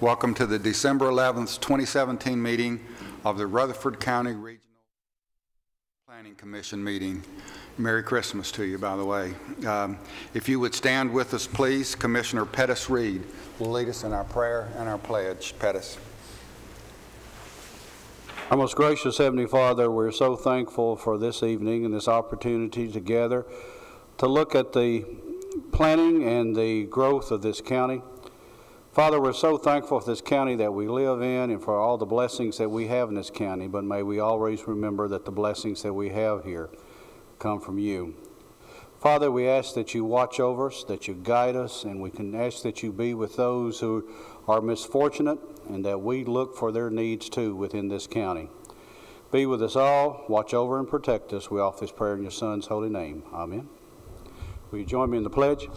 Welcome to the December 11th, 2017 meeting of the Rutherford County Regional Planning Commission meeting. Merry Christmas to you, by the way. Um, If you would stand with us, please, Commissioner Pettis Reed will lead us in our prayer and our pledge. Pettis. Our most gracious Heavenly Father, we're so thankful for this evening and this opportunity together to look at the planning and the growth of this county. Father, we're so thankful for this county that we live in and for all the blessings that we have in this county, but may we always remember that the blessings that we have here come from you. Father, we ask that you watch over us, that you guide us, and we can ask that you be with those who are misfortunate and that we look for their needs too within this county. Be with us all, watch over and protect us. We offer this prayer in your Son's holy name. Amen. Will you join me in the pledge?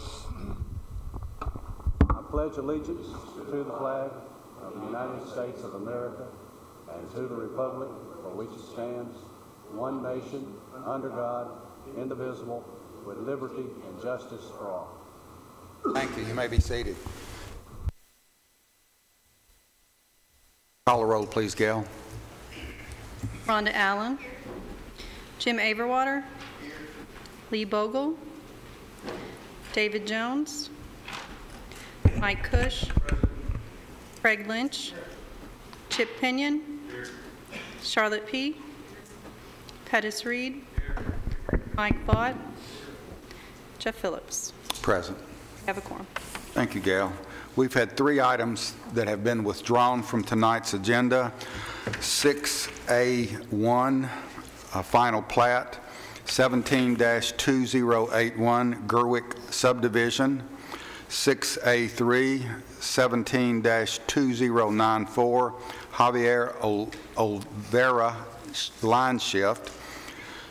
I pledge allegiance to the flag of the United States of America and to the republic for which it stands, one nation, under God, indivisible, with liberty and justice for all. Thank you. You may be seated. Call the roll, please, Gail. Rhonda Allen. Jim Averwater. Lee Bogle. David Jones. Mike Cush. Craig Lynch. Chip Pinion. Charlotte P. Pettis Reed. Mike Vaught. Jeff Phillips. Present. Have a quorum. Thank you, Gail. We've had three items that have been withdrawn from tonight's agenda. 6A1, a final plat, 17-2081 Gerwick subdivision, 6A3, 17-2094 Javier Olvera line shift,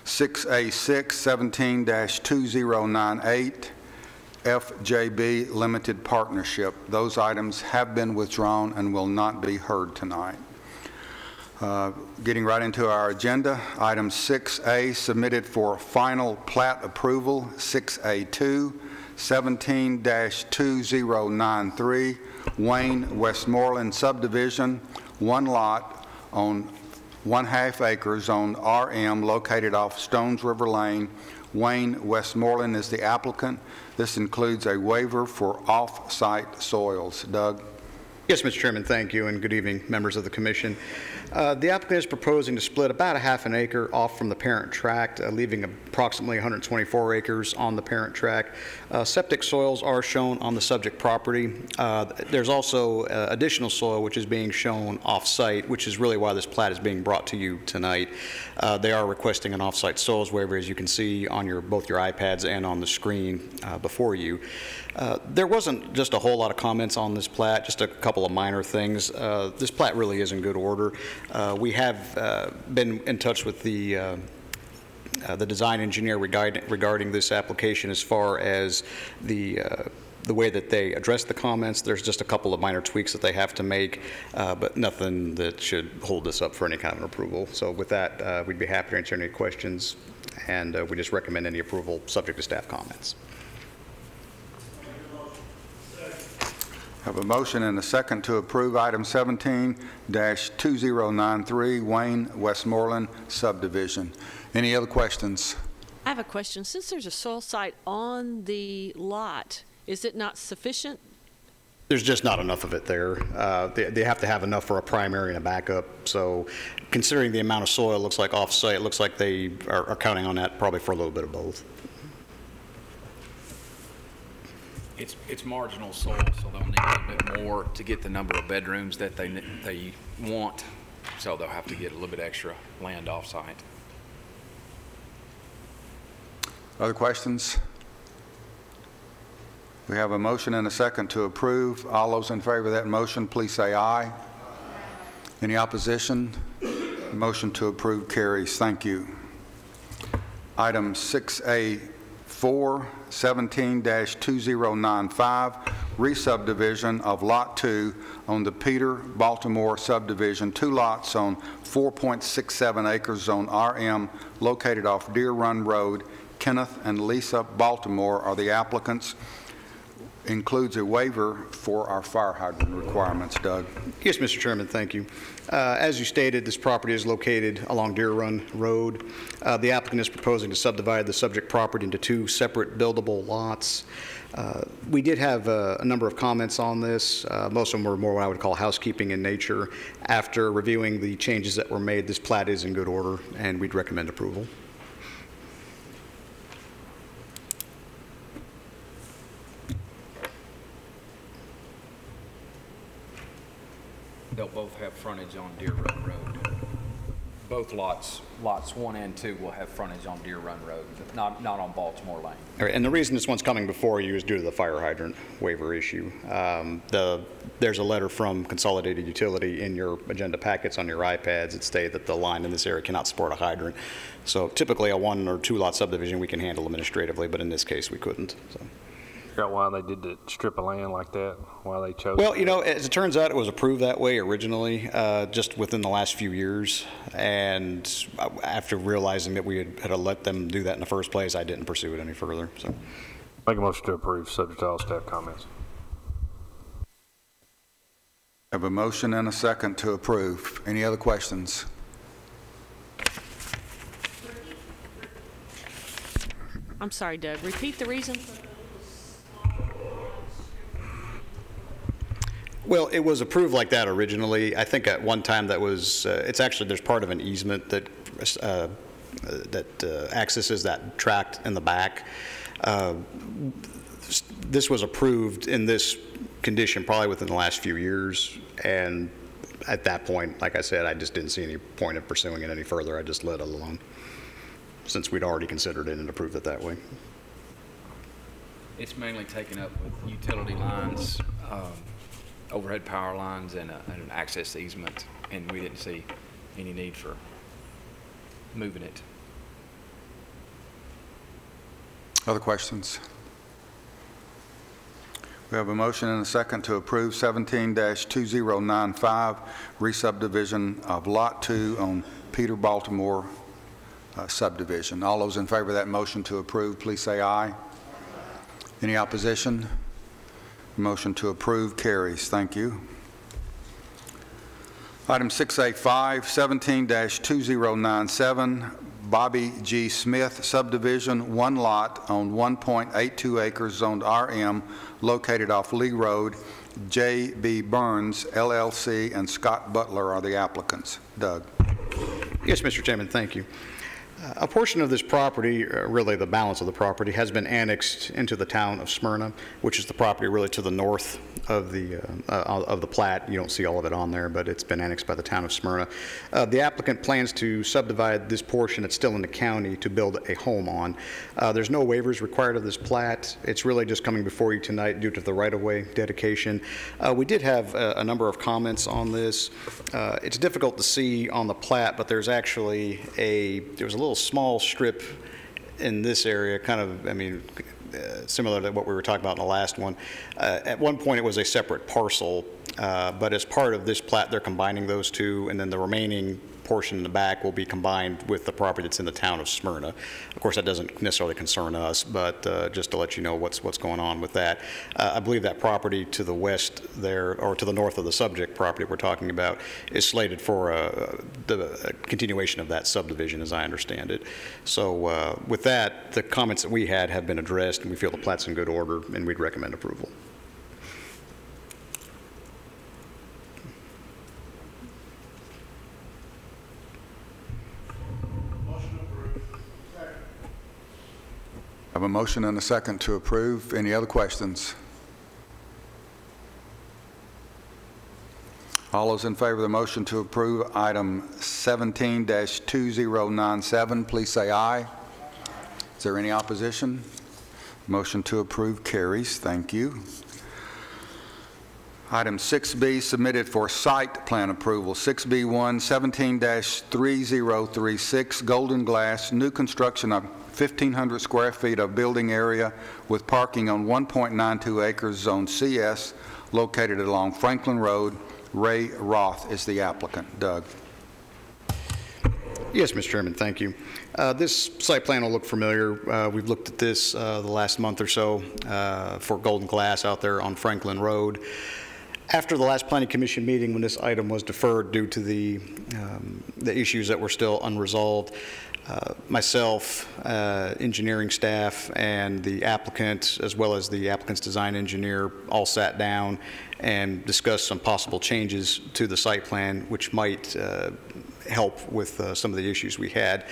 6A6, 17-2098 FJB Limited Partnership. Those items have been withdrawn and will not be heard tonight. Uh, Getting right into our agenda, item 6A submitted for final plat approval, 6A2, 17-2093 Wayne Westmoreland subdivision, one lot on one-half acres on RM located off Stones River Lane. Wayne Westmoreland is the applicant. This includes a waiver for off-site soils. Doug? Yes, Mr. Chairman, thank you, and good evening, members of the commission. Uh, The applicant is proposing to split about a half an acre off from the parent tract, uh, leaving approximately 124 acres on the parent tract. Uh, Septic soils are shown on the subject property. Uh, There's also uh, additional soil which is being shown off-site, which is really why this plat is being brought to you tonight. Uh, They are requesting an off-site soils waiver, as you can see on your, both your iPads and on the screen before you. Uh, There wasn't just a whole lot of comments on this plat, just a couple of minor things. Uh, This plat really is in good order. Uh, We have uh, been in touch with the uh, the design engineer regarding regarding this application as far as the the way that they address the comments. There's just a couple of minor tweaks that they have to make, uh, but nothing that should hold this up for any kind of approval. So with that, uh, we'd be happy to answer any questions, and uh, we just recommend any approval subject to staff comments. I have a motion and a second to approve item 17-2093 Wayne Westmoreland subdivision. Any other questions? I have a question. Since there's a soil site on the lot, is it not sufficient? There's just not enough of it there. Uh, They they have to have enough for a primary and a backup. So considering the amount of soil, it looks like off-site, it looks like they are are counting on that probably for a little bit of both. It's, it's marginal soil, so they'll need a little bit more to get the number of bedrooms that they, they want. So they'll have to get a little bit extra land off-site. Other questions? We have a motion and a second to approve. All those in favor of that motion, please say aye. Any opposition? Motion to approve carries. Thank you. Item 6A4, 17-2095, re-subdivision of Lot 2 on the Peter Baltimore subdivision, two lots on 4.67 acres on RM located off Deer Run Road. Kenneth and Lisa Baltimore are the applicants. Includes a waiver for our fire hydrant requirements. Doug? Yes, Mr. Chairman, thank you. Uh, As you stated, this property is located along Deer Run Road. Uh, The applicant is proposing to subdivide the subject property into two separate buildable lots. Uh, We did have uh, a number of comments on this. Uh, Most of them were more what I would call housekeeping in nature. After reviewing the changes that were made, this plat is in good order, and we'd recommend approval. They'll both have frontage on Deer Run Road. Both lots, lots one and two will have frontage on Deer Run Road, not, not on Baltimore Lane. All right, And the reason this one's coming before you is due to the fire hydrant waiver issue. Um, The, there's a letter from Consolidated Utility in your agenda packets on your iPads that state that the line in this area cannot support a hydrant. So typically, a one or two lot subdivision, we can handle administratively, but in this case, we couldn't, so. Figure out why they did the strip of land like that, why they chose. Well, you know, as it turns out, it was approved that way originally, uh, just within the last few years. And uh, after realizing that we had had to let them do that in the first place, I didn't pursue it any further, so. Make a motion to approve, subject to all staff comments. I Have a motion and a second to approve. Any other questions? I'm sorry, Doug, repeat the reason? Well, it was approved like that originally. I think at one time that was, uh, it's actually, there's part of an easement that, uh, that uh, accesses that tract in the back. Uh, This was approved in this condition probably within the last few years, and at that point, like I said, I just didn't see any point of pursuing it any further. I just let it alone, since we'd already considered it and approved it that way. It's mainly taken up with utility lines, um, overhead power lines, and a- and an access easement, and we didn't see any need for moving it. Other questions? We have a motion and a second to approve 17-2095, re-subdivision of Lot 2 on Peter Baltimore uh, subdivision. All those in favor of that motion to approve, please say aye. Any opposition? Motion to approve carries. Thank you. Item 6A5, 17-2097, Bobby G. Smith subdivision, one lot on 1.82 acres zoned RM located off Lee Road. J.B. Burns LLC and Scott Butler are the applicants. Doug? Yes, Mr. Chairman, thank you. A portion of this property, uh, really the balance of the property, has been annexed into the town of Smyrna, which is the property really to the north of the, uh, uh, of the plat. You don't see all of it on there, but it's been annexed by the town of Smyrna. Uh, The applicant plans to subdivide this portion that's still in the county to build a home on. Uh, There's no waivers required of this plat. It's really just coming before you tonight due to the right-of-way dedication. Uh, We did have a a number of comments on this. Uh, It's difficult to see on the plat, but there's actually a, there was a little small strip in this area, kind of, I mean, uh, similar to what we were talking about in the last one. Uh, At one point, it was a separate parcel, uh, but as part of this plat, they're combining those two, and then the remaining portion in the back will be combined with the property that's in the town of Smyrna. Of course, that doesn't necessarily concern us, but uh, just to let you know what's, what's going on with that. Uh, I believe that property to the west there, or to the north of the subject property we're talking about, is slated for uh, the continuation of that subdivision, as I understand it. So uh, with that, the comments that we had have been addressed, and we feel the plat's in good order, and we'd recommend approval. Have a motion and a second to approve. Any other questions? All those in favor of the motion to approve item 17-2097, please say aye. Is there any opposition? Motion to approve carries. Thank you. Item 6B, submitted for site plan approval. 6B1, 17-3036, Golden Glass, new construction of 1,500 square feet of building area with parking on 1.92 acres, Zone CS, located along Franklin Road. Ray Roth is the applicant. Doug? Yes, Mr. Chairman, thank you. Uh, This site plan will look familiar. Uh, We've looked at this uh, the last month or so uh, for Golden Glass out there on Franklin Road. After the last planning commission meeting, when this item was deferred due to the, um, the issues that were still unresolved, uh, myself, uh, engineering staff, and the applicant, as well as the applicant's design engineer, all sat down and discussed some possible changes to the site plan, which might uh, help with uh, some of the issues we had.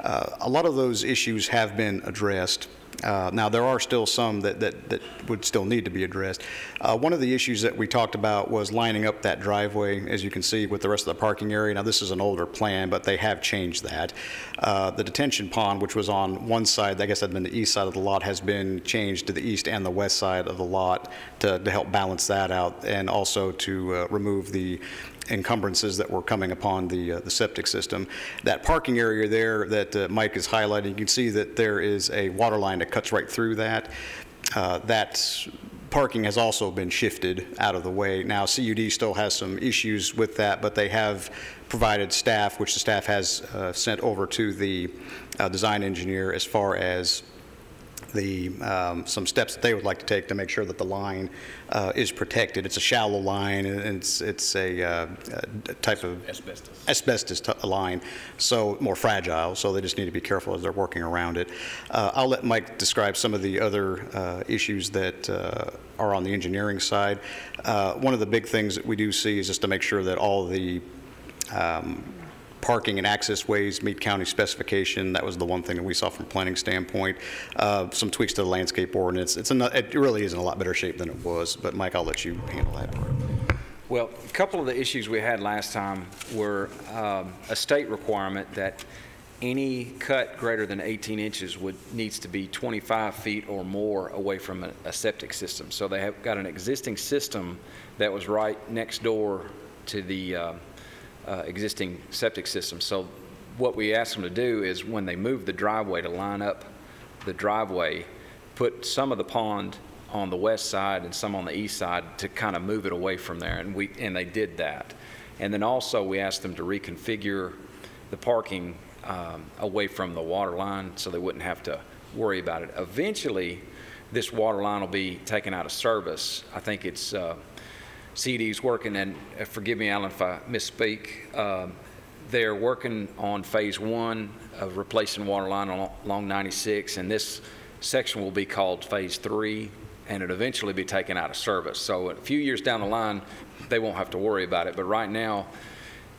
Uh, A lot of those issues have been addressed. Uh, Now, there are still some that, that, that would still need to be addressed. Uh, One of the issues that we talked about was lining up that driveway, as you can see, with the rest of the parking area. Now, this is an older plan, but they have changed that. Uh, The detention pond, which was on one side, I guess that'd been the east side of the lot, has been changed to the east and the west side of the lot to, to help balance that out, and also to uh, remove the encumbrances that were coming upon the, uh, the septic system. That parking area there that uh, Mike is highlighting, you can see that there is a water line that cuts right through that. Uh, That parking has also been shifted out of the way. Now, CUD still has some issues with that, but they have provided staff, which the staff has uh, sent over to the uh, design engineer as far as the, um, some steps that they would like to take to make sure that the line uh, is protected. It's a shallow line, and it's, it's a uh, a type of... Asbestos. Asbestos line, so more fragile, so they just need to be careful as they're working around it. Uh, I'll let Mike describe some of the other uh, issues that uh, are on the engineering side. Uh, One of the big things that we do see is just to make sure that all the um, parking and access ways meet county specification. That was the one thing that we saw from planning standpoint. Uh, Some tweaks to the landscape ordinance. It's, it really is in a lot better shape than it was, but Mike, I'll let you handle that part. Well, a couple of the issues we had last time were um, a state requirement that any cut greater than 18 inches would, needs to be 25 feet or more away from a- a septic system. So they have got an existing system that was right next door to the uh, uh, existing septic system. So what we asked them to do is when they move the driveway to line up the driveway, put some of the pond on the west side and some on the east side to kind of move it away from there, and we, and they did that. And then also, we asked them to reconfigure the parking um, away from the water line so they wouldn't have to worry about it. Eventually, this water line will be taken out of service. I think it's, uh, CUD's working, and uh, forgive me, Alan, if I misspeak, um, they're working on Phase One of replacing water line al- along 96, and this section will be called Phase Three, and it'll eventually be taken out of service. So a few years down the line, they won't have to worry about it, but right now,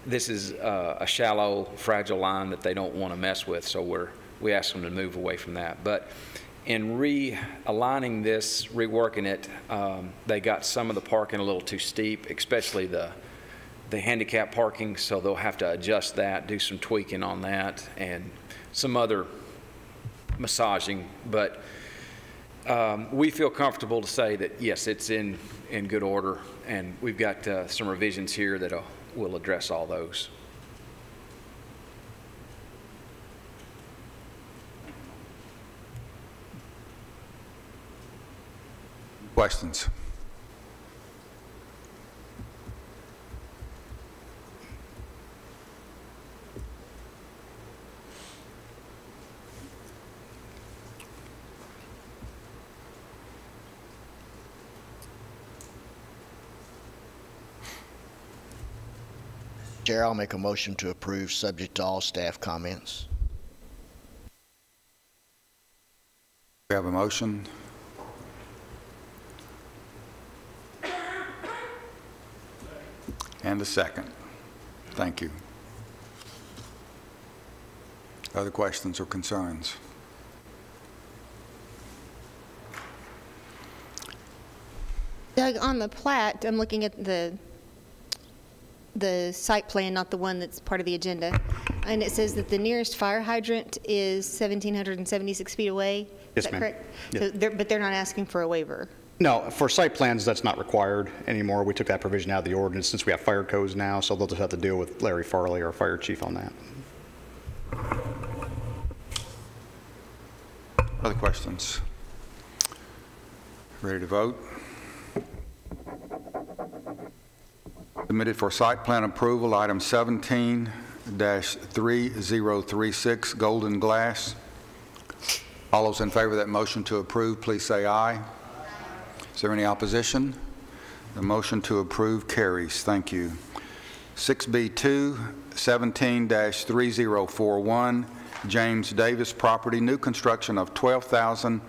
this is uh, a shallow, fragile line that they don't want to mess with, so we're, we asked them to move away from that. But in realigning this, reworking it, um, they got some of the parking a little too steep, especially the, the handicap parking, so they'll have to adjust that, do some tweaking on that, and some other massaging. But um, we feel comfortable to say that, yes, it's in, in good order, and we've got uh, some revisions here that will address all those. Questions? Chair, I'll make a motion to approve, subject to all staff comments. We have a motion. And a second. Thank you. Other questions or concerns? Doug, on the plat, I'm looking at the, the site plan, not the one that's part of the agenda, and it says that the nearest fire hydrant is 1,776 feet away? Yes, Is that correct? Yes. So they're- But they're not asking for a waiver? No, for site plans, that's not required anymore. We took that provision out of the ordinance since we have fire codes now, so they'll just have to deal with Larry Farley, our fire chief, on that. Other questions? Ready to vote? Submitted for site plan approval, item 17 2021-3036 Golden Glass. All those in favor of that motion to approve, please say aye. Is there any opposition? The motion to approve carries. Thank you. 6B2, 17-3041, James Davis Property, new construction of 12,000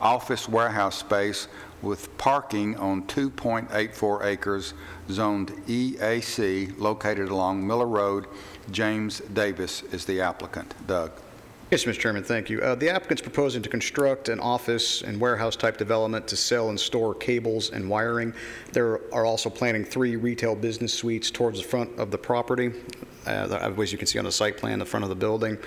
office warehouse space with parking on 2.84 acres, zoned EAC, located along Miller Road. James Davis is the applicant. Doug? Yes, Mr. Chairman, thank you. Uh, The applicant's proposing to construct an office and warehouse-type development to sell and store cables and wiring. There are also planning three retail business suites towards the front of the property, uh, as you can see on the site plan, the front of the building.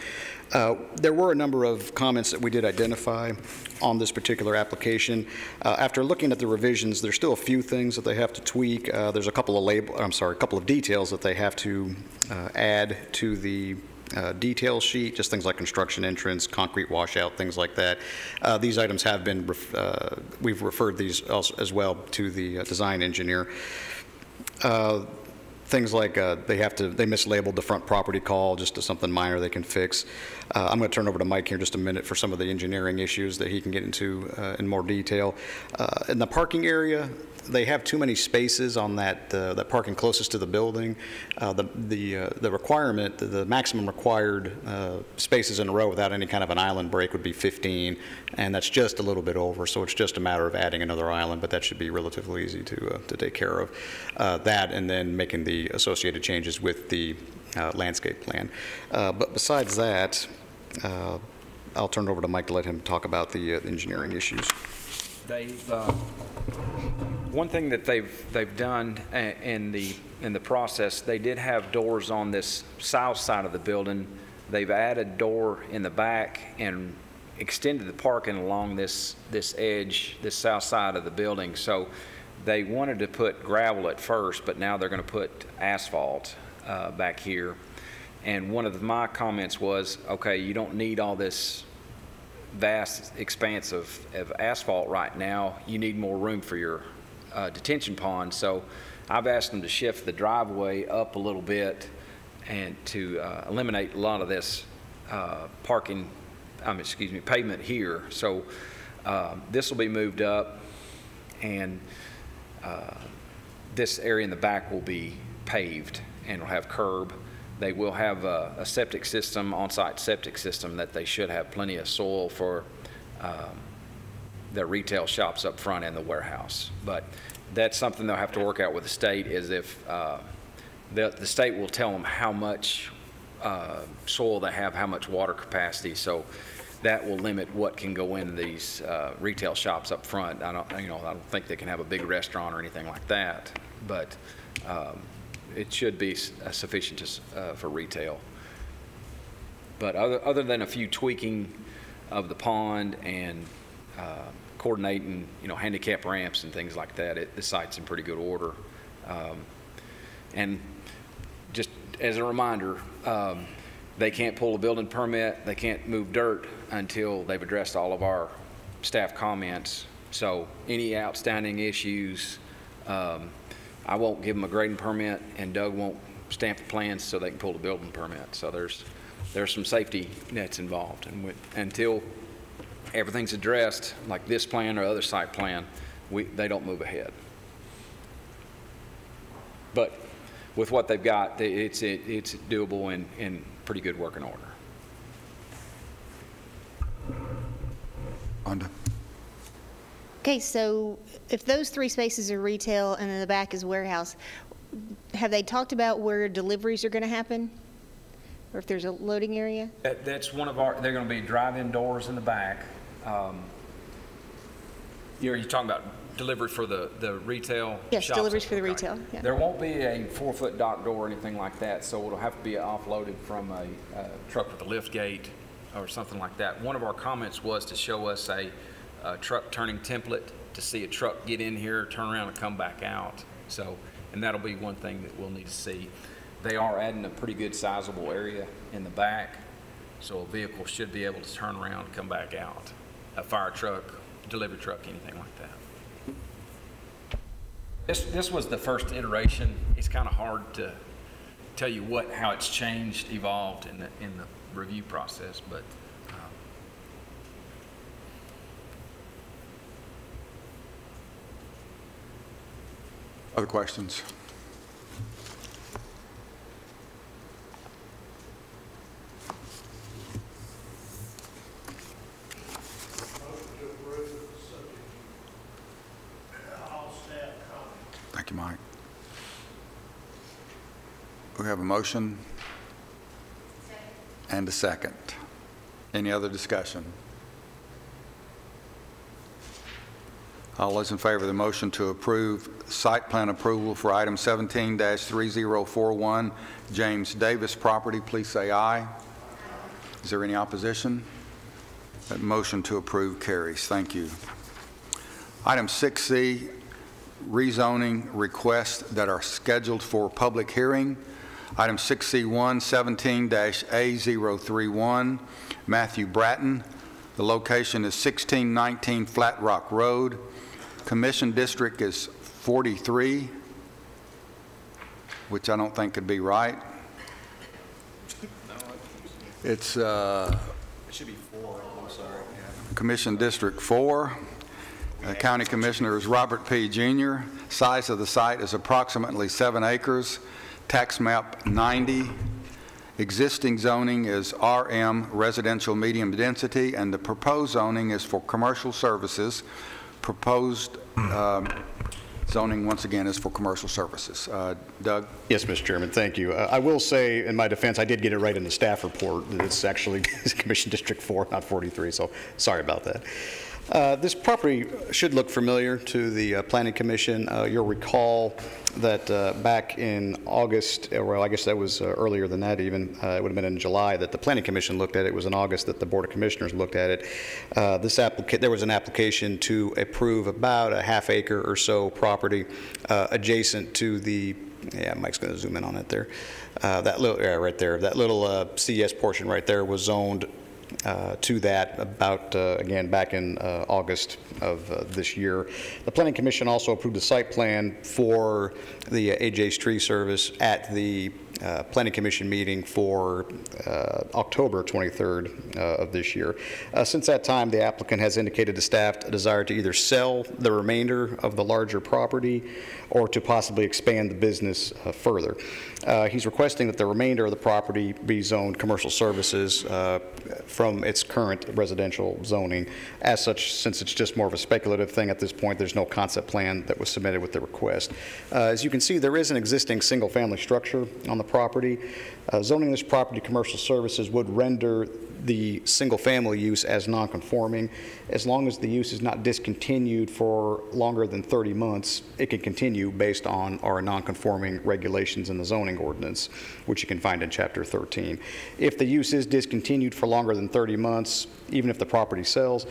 Uh, There were a number of comments that we did identify on this particular application. Uh, After looking at the revisions, there's still a few things that they have to tweak. Uh, There's a couple of label, I'm sorry, a couple of details that they have to uh, add to the uh, detail sheet, just things like construction entrance, concrete washout, things like that. Uh, These items have been, ref- uh, we've referred these as well to the uh, design engineer. Things like uh, they have to, they mislabeled the front property call, just to something minor they can fix. Uh, I'm going to turn over to Mike here just a minute for some of the engineering issues that he can get into uh, in more detail. In the parking area, they have too many spaces on that, uh, that parking closest to the building. Uh, The, the uh, the requirement, the- maximum required uh, spaces in a row without any kind of an island break would be 15, and that's just a little bit over, so it's just a matter of adding another island, but that should be relatively easy to, uh, to take care of. That, and then making the associated changes with the landscape plan. But besides that, I'll turn it over to Mike to let him talk about the engineering issues. They've, uh, one thing that they've, they've done in the, in the process, they did have doors on this south side of the building. They've added door in the back and extended the parking along this, this edge, this south side of the building. So they wanted to put gravel at first, but now they're going to put asphalt uh, back here. And one of my comments was, okay, you don't need all this vast expanse of, of asphalt right now, you need more room for your uh, detention pond. So I've asked them to shift the driveway up a little bit and to uh, eliminate a lot of this uh, parking, um, excuse me, pavement here. So um, this will be moved up and uh, this area in the back will be paved and will have curb. They will have a, a septic system, on-site septic system, that they should have plenty of soil for um, their retail shops up front and the warehouse. But that's something they'll have to work out with the state, is if, uh, the, the state will tell them how much uh, soil they have, how much water capacity, so that will limit what can go in these uh, retail shops up front. I don't, you know, I don't think they can have a big restaurant or anything like that, but um, it should be uh, sufficient to uh, for retail. But other, other than a few tweaking of the pond and uh, coordinating, you know, handicap ramps and things like that, it, the site's in pretty good order. Um, And just as a reminder, um, they can't pull a building permit, they can't move dirt until they've addressed all of our staff comments. So any outstanding issues, um, I won't give them a grading permit, and Doug won't stamp the plans so they can pull the building permit. So there's, there's some safety nets involved, and with- until everything's addressed, like this plan or other site plan, we, they don't move ahead. But with what they've got, it's, it- it's doable and, and pretty good working order. Wanda? Okay, so if those three spaces are retail and in the back is warehouse, have they talked about where deliveries are going to happen? Or if there's a loading area? That, that's one of our, they're gonna be drive-in doors in the back. Um, You're, you're talking about delivery for the, the retail Yes, shops? deliveries for the Okay. retail, yeah. There won't be a four-foot dock door or anything like that, so it'll have to be offloaded from a, uh truck with a lift gate or something like that. One of our comments was to show us a, uh truck turning template to see a truck get in here, turn around and come back out. So, and that'll be one thing that we'll need to see. They are adding a pretty good sizable area in the back, so a vehicle should be able to turn around and come back out. A fire truck, delivery truck, anything like that. This, this was the first iteration. It's kind of hard to, tell you what, how it's changed, evolved in the, in the review process, but um, Other questions? Thank you, Mike. We have a motion and a second. Any other discussion? All those in favor of the motion to approve site plan approval for item 17-3041, James Davis property, please say aye. Is there any opposition? That motion to approve carries. Thank you. Item 6C, rezoning requests that are scheduled for public hearing. Item 6C1, 17-A031, Matthew Bratton. The location is 1619 Flat Rock Road. Commission district is 43, which I don't think could be right. It's, uh... It should be four, I'm sorry. Commission District 4. Uh, County Commissioner is Robert Peay Jr. Size of the site is approximately seven acres. Tax map 90. Existing zoning is RM residential medium density, and the proposed zoning is for commercial services. Proposed um, zoning, once again, is for commercial services. Uh, Doug? Yes, Mr. Chairman, thank you. Uh, I will say, in my defense, I did get it right in the staff report. It's actually Commission District 4, not 43, so sorry about that. Uh, This property should look familiar to the uh, Planning Commission. Uh, You'll recall that uh, back in August, uh, well, I guess that was earlier than that even, it would have been in July, that the Planning Commission looked at it. It was in August that the Board of Commissioners looked at it. This applica, there was an application to approve about a half acre or so property adjacent to the yeah, Mike's going to zoom in on it there. Uh, That little, yeah, right there, that little uh, CS portion right there was zoned uh, to that about, uh, again, back in uh, August of uh, this year. The Planning Commission also approved a site plan for the uh, AJ's Tree Service at the uh, Planning Commission meeting for October 23rd uh, of this year. Since that time, the applicant has indicated to staff a desire to either sell the remainder of the larger property or to possibly expand the business further. Uh, He's requesting that the remainder of the property be zoned commercial services uh, from its current residential zoning. As such, since it's just more of a speculative thing at this point, there's no concept plan that was submitted with the request. Uh, As you can see, there is an existing single-family structure on the property. Uh, Zoning this property commercial services would render the single-family use as non-conforming. As long as the use is not discontinued for longer than 30 months, it can continue based on our non-conforming regulations in the zoning ordinance, which you can find in Chapter 13. If the use is discontinued for longer than 30 months, even if the property sells,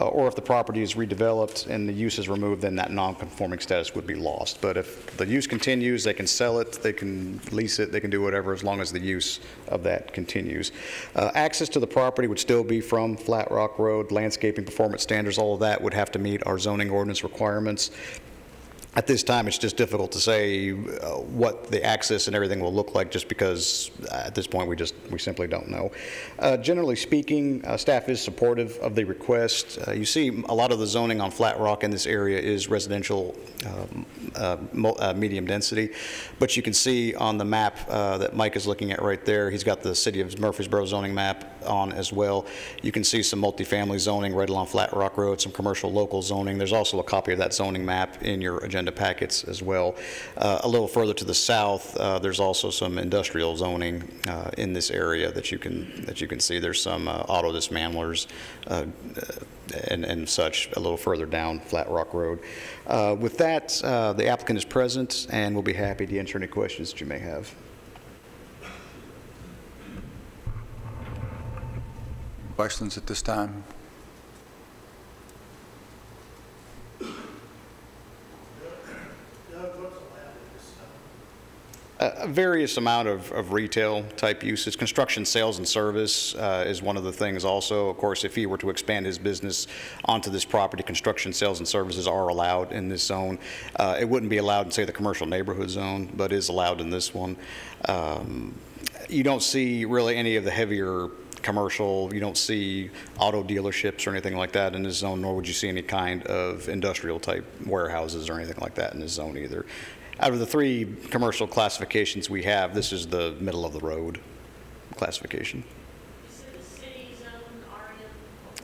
uh, or if the property is redeveloped and the use is removed, then that non-conforming status would be lost. But if the use continues, they can sell it, they can lease it, they can do whatever, as long as the use of that continues. Uh, Access to the property would still be from Flat Rock Road, landscaping performance standards, all of that would have to meet our zoning ordinance requirements. At this time, it's just difficult to say uh, what the access and everything will look like, just because uh, at this point, we just, we simply don't know. Uh, Generally speaking, uh, staff is supportive of the request. Uh, You see, a lot of the zoning on Flat Rock in this area is residential um, uh, medium density, but you can see on the map that Mike is looking at right there, he's got the city of Murfreesboro zoning map on as well. You can see some multifamily zoning right along Flat Rock Road, some commercial local zoning. There's also a copy of that zoning map in your agenda packets as well. Uh, A little further to the south, uh, there's also some industrial zoning uh, in this area that you can, that you can see. There's some uh, auto dismantlers uh, and and such a little further down Flat Rock Road. With that, the applicant is present, and we'll be happy to answer any questions that you may have. Questions at this time? A various amount of, of retail type uses. Construction, sales, and service uh, is one of the things also. Of course, if he were to expand his business onto this property, construction, sales, and services are allowed in this zone. Uh, It wouldn't be allowed in, say, the commercial neighborhood zone, but is allowed in this one. Um, You don't see really any of the heavier commercial, you don't see auto dealerships or anything like that in this zone, nor would you see any kind of industrial-type warehouses or anything like that in this zone either. Out of the three commercial classifications we have, this is the middle-of-the-road classification.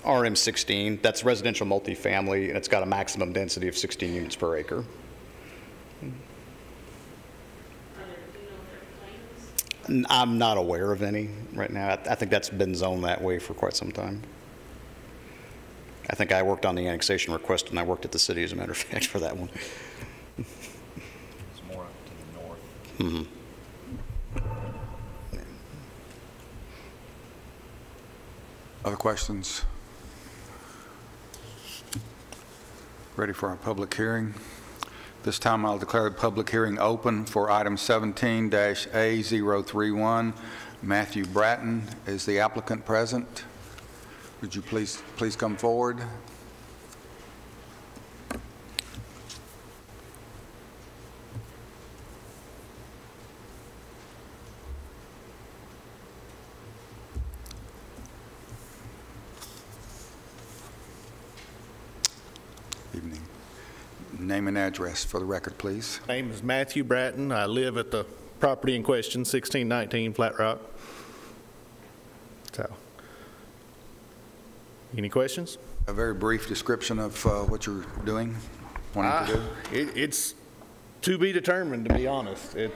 RM16, that's residential multifamily, and it's got a maximum density of 16 units per acre. I'm not aware of any right now. I I think that's been zoned that way for quite some time. I think I worked on the annexation request, and I worked at the city, as a matter of fact, for that one. North. Other questions? Ready for our public hearing? This time I'll declare the public hearing open for item 17-A031. Matthew Bratton is the applicant present. Would you please, please come forward? Evening. Name and address for the record, please. Name is Matthew Bratton. I live at the property in question, 1619 Flat Rock. So, any questions? A very brief description of uh, what you're doing, wanting to do? Ah, it- It's to be determined, to be honest. It,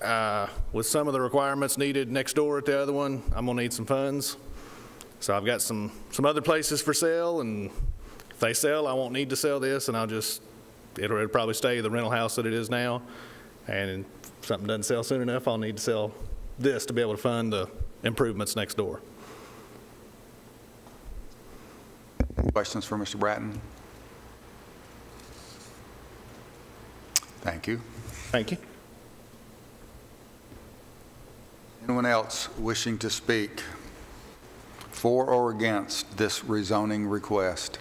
uh, With some of the requirements needed next door at the other one, I'm going to need some funds. So I've got some, some other places for sale, and if they sell, I won't need to sell this, and I'll just, it'll it'll probably stay the rental house that it is now. And if something doesn't sell soon enough, I'll need to sell this to be able to fund the improvements next door. Questions for Mr. Bratton? Thank you. Thank you. Anyone else wishing to speak for or against this rezoning request?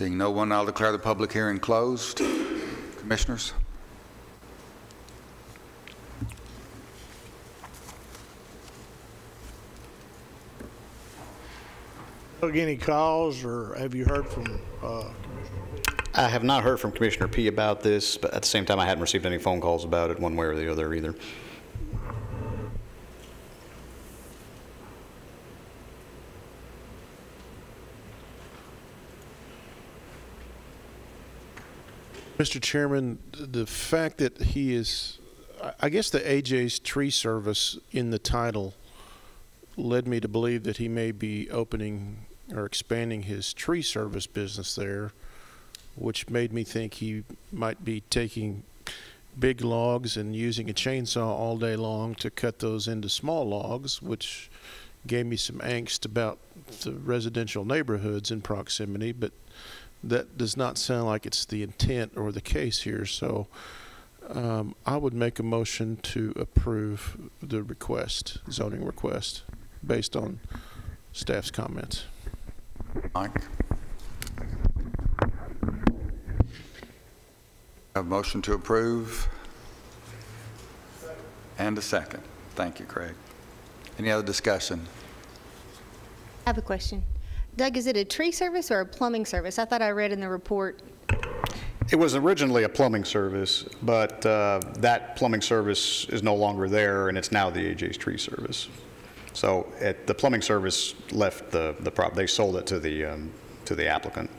Seeing no one, I'll declare the public hearing closed. Commissioners? Any calls, or have you heard from, uh, I have not heard from Commissioner Peay about this, but at the same time, I hadn't received any phone calls about it one way or the other either. Mr. Chairman, the fact that he is, I- guess the AJ's Tree Service in the title led me to believe that he may be opening or expanding his tree service business there, which made me think he might be taking big logs and using a chainsaw all day long to cut those into small logs, which gave me some angst about the residential neighborhoods in proximity, but that does not sound like it's the intent or the case here. So um, I would make a motion to approve the request, zoning request, based on staff's comments. Mike? Have a motion to approve? And a second. Thank you, Craig. Any other discussion? I have a question. Doug, is it a tree service or a plumbing service? I thought I read in the report, It was originally a plumbing service, but uh, that plumbing service is no longer there, and it's now the AJ's Tree Service. So it- the plumbing service left the, the prop, they sold it to the, um, to the applicant,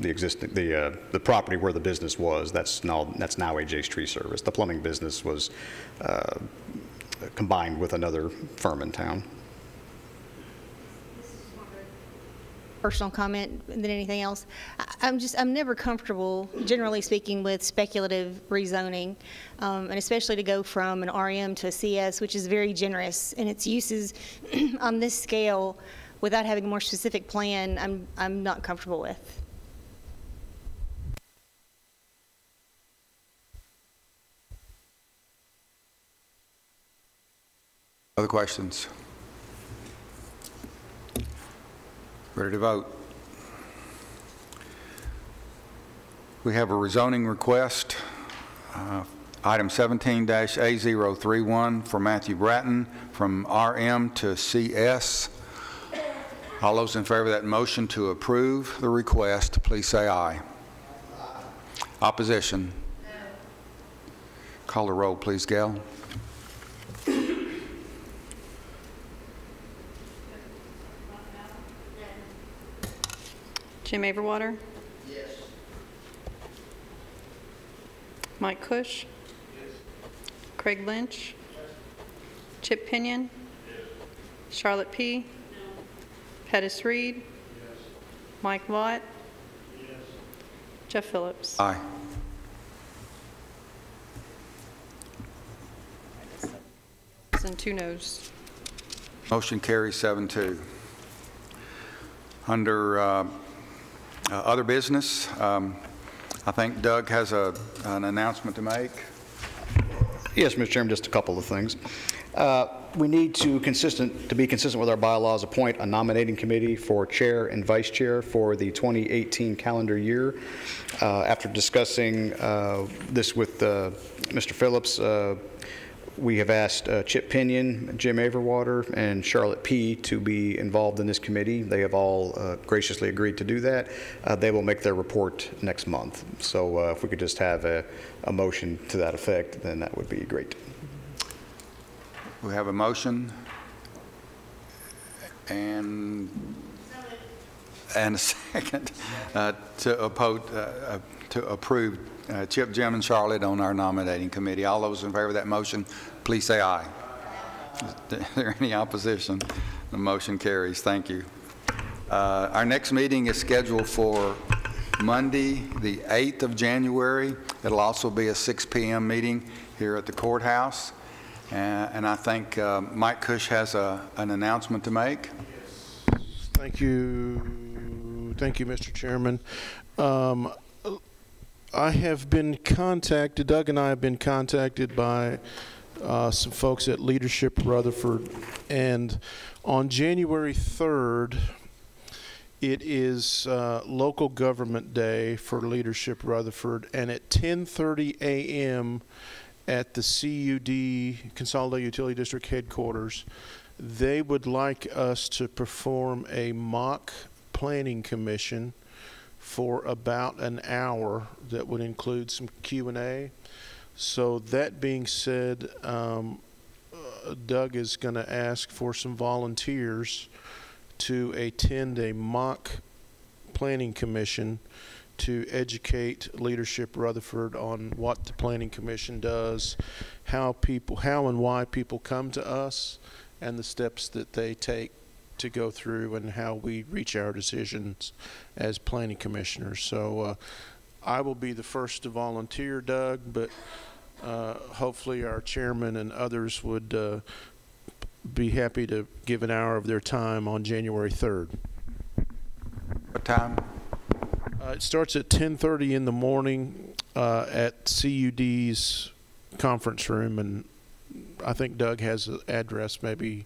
the existing, the, uh, the property where the business was, that's now, that's now AJ's Tree Service. The plumbing business was uh, combined with another firm in town. personal comment than anything else. I, am just, I'm never comfortable, generally speaking, with speculative rezoning, um, and especially to go from an REM to a CS, which is very generous in its uses on this scale without having a more specific plan, I'm, I'm not comfortable with. Other questions? Ready to vote? We have a rezoning request, uh, item 17-A031 for Matthew Bratton from RM to CS. All those in favor of that motion to approve the request, please say aye. Opposition? Call the roll, please, Gail. Jim Overwater? Yes. Mike Kusch? Yes. Craig Lynch? Yes. Chip Pinion? Yes. Charlotte P? Pettus Read? Yes. Mike Vaught? Jeff Phillips? Aye. And two noes. Motion carries seven two. Under uh, uh, other business, um, I think Doug has a, an announcement to make. Yes, Mr. Chairman, just a couple of things. Uh, We need to consistent, to be consistent with our bylaws, appoint a nominating committee for chair and vice chair for the 2018 calendar year. Uh, After discussing uh, this with uh, Mr. Phillips, uh, we have asked uh, Chip Pinion, Jim Averwater, and Charlotte P. to be involved in this committee. They have all uh, graciously agreed to do that. Uh, They will make their report next month. So uh, if we could just have a, a motion to that effect, then that would be great. We have a motion and, and a second uh, to oppose, uh, to approve uh, Chip, Jim, and Charlotte on our nominating committee. All those in favor of that motion, please say aye. Is there any opposition? The motion carries. Thank you. Uh, Our next meeting is scheduled for Monday, the 8th of January. It'll also be a 6 PM meeting here at the courthouse. Uh, And I think uh, Mike Kusch has a- an announcement to make. Yes. Thank you, thank you, Mr. Chairman. Um, I have been contacted, Doug and I have been contacted by uh, some folks at Leadership Rutherford, and on January 3rd, it is uh, Local Government Day for Leadership Rutherford, and at 10:30 a.m. at the CUD, Consolidated Utility District Headquarters, they would like us to perform a mock planning commission for about an hour that would include some Q&A. So that being said, um, uh, Doug is going to ask for some volunteers to attend a mock planning commission to educate leadership Rutherford on what the planning commission does, how people, how and why people come to us, and the steps that they take to go through and how we reach our decisions as planning commissioners. So uh, I will be the first to volunteer, Doug, but uh, hopefully our chairman and others would uh, be happy to give an hour of their time on January 3rd. What time? Uh, it starts at 10:30 in the morning uh, at CUD's conference room, and I think Doug has an address, maybe.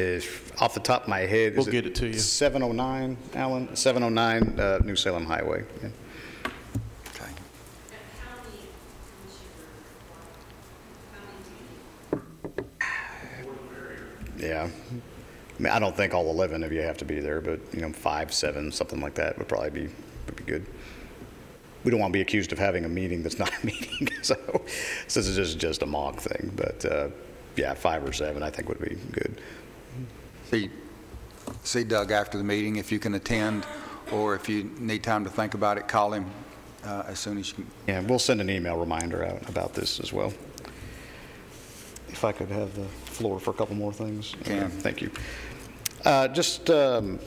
If, off the top of my head, We'll is get it to you. 709, Alan? 709 uh, New Salem Highway. Yeah. Okay. Yeah. I mean, I don't think all 11 of you have to be there, but, you know, five, seven, something like that would probably be, would be good. We don't want to be accused of having a meeting that's not a meeting, so, since it's just, just a mock thing, but, uh, yeah, five or seven, I think would be good. See, see Doug after the meeting if you can attend, or if you need time to think about it, call him uh, as soon as you can. Yeah, we'll send an email reminder out about this as well. If I could have the floor for a couple more things. Can. Okay, Thank you. Uh, Just um,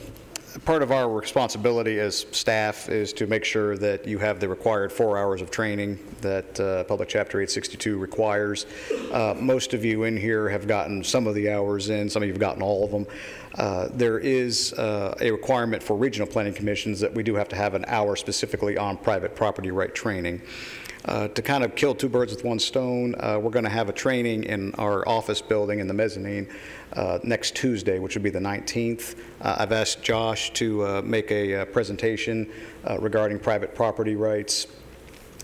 part of our responsibility as staff is to make sure that you have the required four hours of training that uh, Public Chapter 862 requires. Uh, Most of you in here have gotten some of the hours in, some of you have gotten all of them. Uh, There is uh, a requirement for regional planning commissions that we do have to have an hour specifically on private property right training. Uh, To kind of kill two birds with one stone, uh, we're going to have a training in our office building in the mezzanine uh, next Tuesday, which would be the 19th. Uh, I've asked Josh to uh, make a uh, presentation regarding private property rights.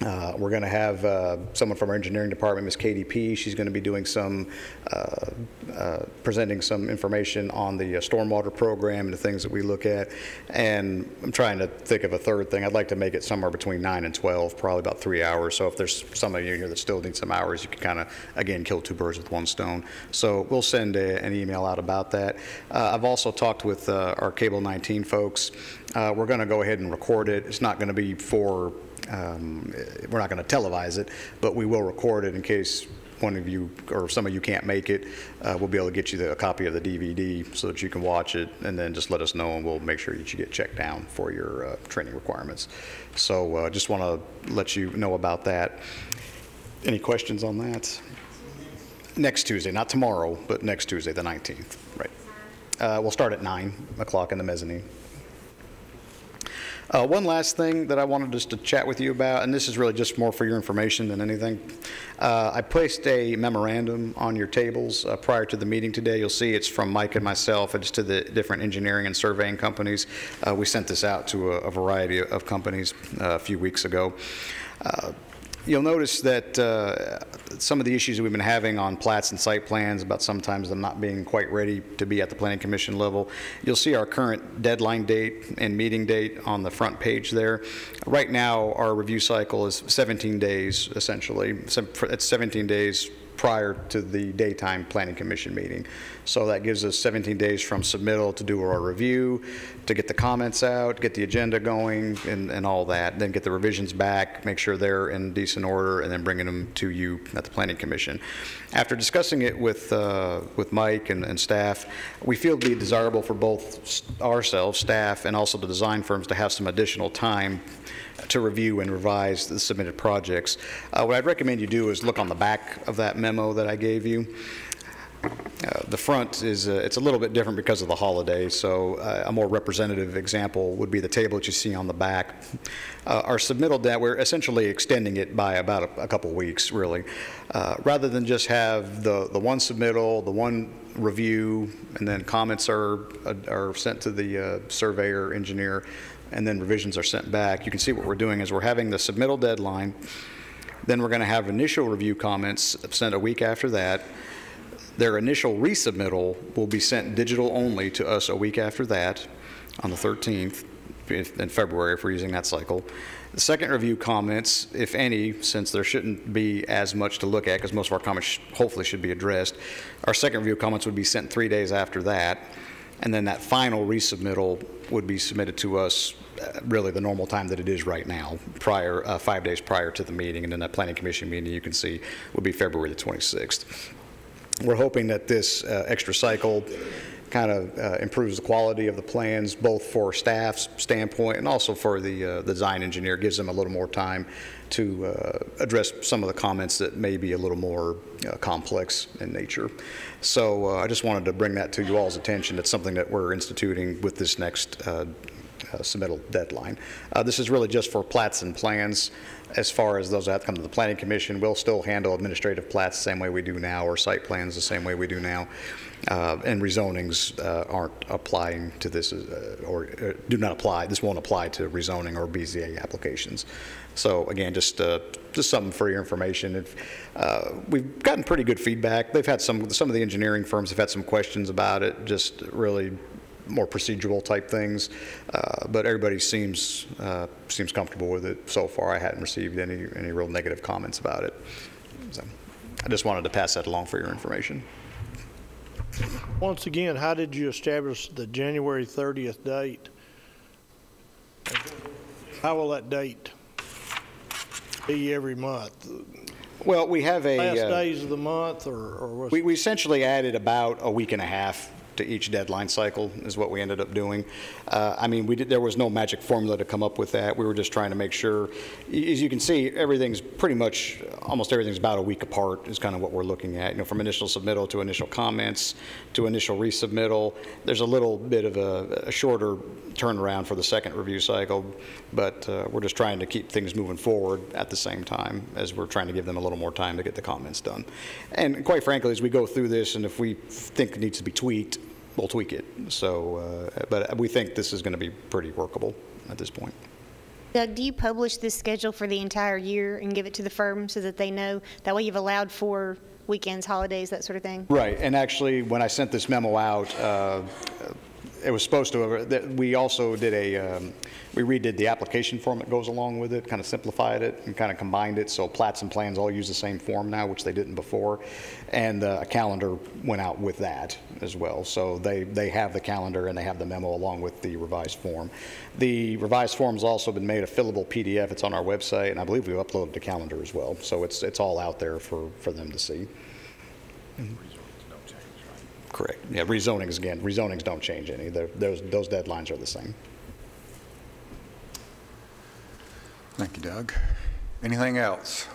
Uh, We're going to have uh, someone from our engineering department, Ms. Katie P. She's going to be doing some, uh, uh, presenting some information on the uh, stormwater program and the things that we look at. And I'm trying to think of a third thing. I'd like to make it somewhere between 9 and 12, probably about three hours. So if there's some of you here that still need some hours, you can kind of, again, kill two birds with one stone. So we'll send a- an email out about that. Uh, I've also talked with our Cable 19 folks. We're going to go ahead and record it. It's not going to be for um, we're not going to televise it, but we will record it in case one of you or some of you can't make it. Uh, We'll be able to get you the, a copy of the DVD so that you can watch it, and then just let us know, and we'll make sure that you get checked down for your uh, training requirements. So uh, just want to let you know about that. Any questions on that? Next Tuesday, not tomorrow, but next Tuesday, the 19th, right. Uh, We'll start at 9 o'clock in the mezzanine. Uh, One last thing that I wanted just to chat with you about, and this is really just more for your information than anything. Uh, I placed a memorandum on your tables uh, prior to the meeting today. You'll see it's from Mike and myself. It's to the different engineering and surveying companies. Uh, We sent this out to a a variety of companies uh, a few weeks ago. You'll notice that uh, some of the issues that we've been having on plats and site plans about sometimes them not being quite ready to be at the planning commission level. You'll see our current deadline date and meeting date on the front page there. Right now, our review cycle is 17 days, essentially. It's 17 days prior to the daytime planning commission meeting. So that gives us 17 days from submittal to do our review, to get the comments out, get the agenda going, and, and all that. Then get the revisions back, make sure they're in decent order, and then bringing them to you at the planning commission. After discussing it with, uh, with Mike and, and staff, we feel it'd be desirable for both ourselves, staff, and also the design firms to have some additional time to review and revise the submitted projects. Uh, What I'd recommend you do is look on the back of that memo that I gave you. Uh, The front is, uh, it's a little bit different because of the holiday, so uh, a more representative example would be the table that you see on the back. Uh, Our submittal that, we're essentially extending it by about a- a couple weeks, really. Uh, Rather than just have the, the one submittal, the one review, and then comments are, are sent to the surveyor, engineer, and then revisions are sent back, you can see what we're doing is we're having the submittal deadline, then we're going to have initial review comments sent a week after that. Their initial resubmittal will be sent digital only to us a week after that, on the 13th, in February, if we're using that cycle. The second review comments, if any, since there shouldn't be as much to look at, because most of our comments sh- hopefully should be addressed, our second review comments would be sent three days after that, and then that final resubmittal would be submitted to us uh, really the normal time that it is right now, prior, uh, five days prior to the meeting, and then that planning commission meeting, you can see, would be February the 26th. We're hoping that this uh, extra cycle kind of uh, improves the quality of the plans, both for staff's standpoint and also for the uh, the design engineer, gives them a little more time to uh, address some of the comments that may be a little more uh, complex in nature. So uh, I just wanted to bring that to you all's attention. It's something that we're instituting with this next uh, uh, submittal deadline. Uh, This is really just for plats and plans. As far as those that come to the planning commission, we'll still handle administrative plats the same way we do now, or site plans the same way we do now. Uh, And rezonings uh, aren't applying to this, uh, or uh, do not apply, this won't apply to rezoning or BZA applications. So again, just, uh, just something for your information. If, We've gotten pretty good feedback. They've had some, some of the engineering firms have had some questions about it, just really more procedural type things, uh, but everybody seems, uh, seems comfortable with it so far. I hadn't received any, any real negative comments about it. So I just wanted to pass that along for your information. Once again, how did you establish the January 30th date? How will that date be every month? Well, we have a. Last uh, days of the month, or or what's? We, we essentially added about a week and a half to each deadline cycle is what we ended up doing. Uh, I mean, we did, there was no magic formula to come up with that. We were just trying to make sure, as you can see, everything's pretty much, almost everything's about a week apart is kind of what we're looking at. You know, from initial submittal to initial comments to initial resubmittal. There's a little bit of a, a shorter turnaround for the second review cycle, but uh, we're just trying to keep things moving forward at the same time as we're trying to give them a little more time to get the comments done. And quite frankly, as we go through this, and if we think it needs to be tweaked, we'll tweak it. So, uh, but we think this is going to be pretty workable at this point. Doug, do you publish this schedule for the entire year and give it to the firm so that they know? That way you've allowed for weekends, holidays, that sort of thing? Right, and actually, when I sent this memo out, uh, it was supposed to, that we also did a, um, we redid the application form that goes along with it, kind of simplified it and kind of combined it, so plats and plans all use the same form now, which they didn't before. And uh, a calendar went out with that as well. So they, they have the calendar and they have the memo along with the revised form. The revised form's also been made a fillable PDF. It's on our website, and I believe we uploaded the calendar as well. So it's, it's all out there for, for them to see. Correct. Yeah, rezonings, again, rezonings don't change any. Those, those deadlines are the same. Thank you, Doug. Anything else?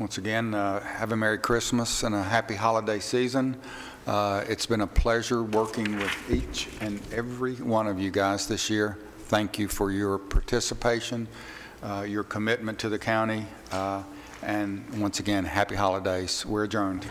Once again, uh, have a Merry Christmas and a happy holiday season. Uh, It's been a pleasure working with each and every one of you guys this year. Thank you for your participation, uh, your commitment to the county, uh, and once again, happy holidays. We're adjourned.